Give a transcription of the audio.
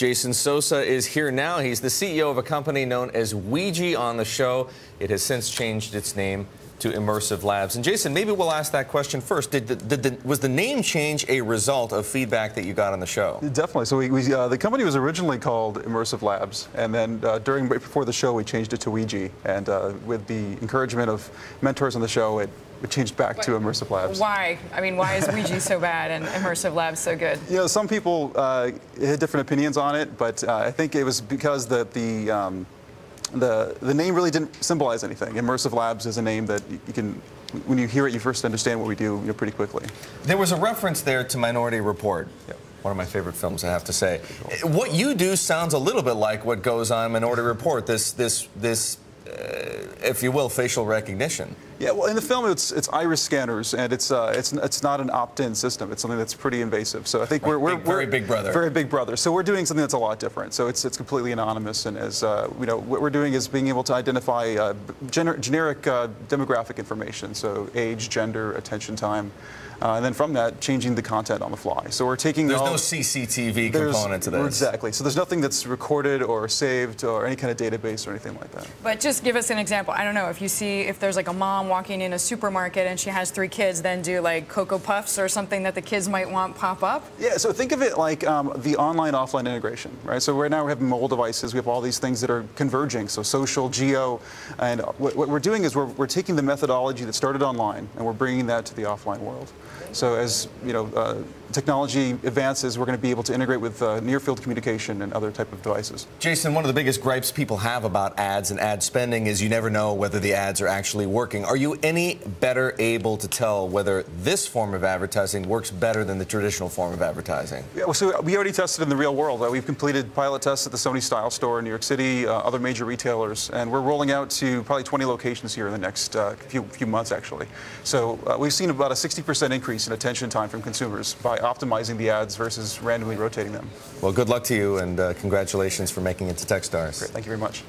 Jason Sosa is here now. He's the CEO of a company known as Ouija on the show. It has since changed its name to Immersive Labs. And Jason, maybe we'll ask that question first. Did the, did the, was the name change a result of feedback that you got on the show? Definitely. So we, we uh, the company was originally called Immersive Labs, and then uh, during before the show we changed it to Ouija. And uh, with the encouragement of mentors on the show, it we changed back to Immersive Labs. Why? I mean, why is Ouija so bad and Immersive Labs so good? You know, some people uh, had different opinions on it, but uh, I think it was because the the um, the the name really didn't symbolize anything. Immersive Labs is a name that you can. When you hear it, you first understand what we do you know, pretty quickly. There was a reference there to Minority Report. Yep. One of my favorite films, I have to say. What you do sounds a little bit like what goes on in Minority Report. This this this uh, if you will, facial recognition. Yeah, well, in the film, it's it's iris scanners, and it's uh, it's it's not an opt-in system. It's something that's pretty invasive. So I think we're, we're, big, very we're big brother. Very big brother. So we're doing something that's a lot different. So it's it's completely anonymous, and as uh, you know, what we're doing is being able to identify uh, gener generic uh, demographic information. So age, gender, attention time. Uh, and then from that, changing the content on the fly. So we're taking there's all, no CCTV component to this. Exactly. So there's nothing that's recorded or saved or any kind of database or anything like that. But just give us an example. I don't know if you see if there's like a mom walking in a supermarket and she has three kids, then do like Cocoa Puffs or something that the kids might want pop up. Yeah. So think of it like um, the online-offline integration, right? So right now we have mobile devices. We have all these things that are converging. So social, geo, and what, what we're doing is we're, we're taking the methodology that started online and we're bringing that to the offline world. So as you know, uh, technology advances, we're going to be able to integrate with uh, near-field communication and other type of devices. Jason, one of the biggest gripes people have about ads and ad spending is you never know whether the ads are actually working. Are you any better able to tell whether this form of advertising works better than the traditional form of advertising? Yeah, well, so we already tested in the real world. Uh, we've completed pilot tests at the Sony Style Store in New York City, uh, other major retailers, and we're rolling out to probably 20 locations here in the next uh, few, few months, actually. So uh, we've seen about a 60% increase in attention time from consumers by optimizing the ads versus randomly rotating them. Well, good luck to you, and uh, congratulations for making it to Techstars. Great. Thank you very much.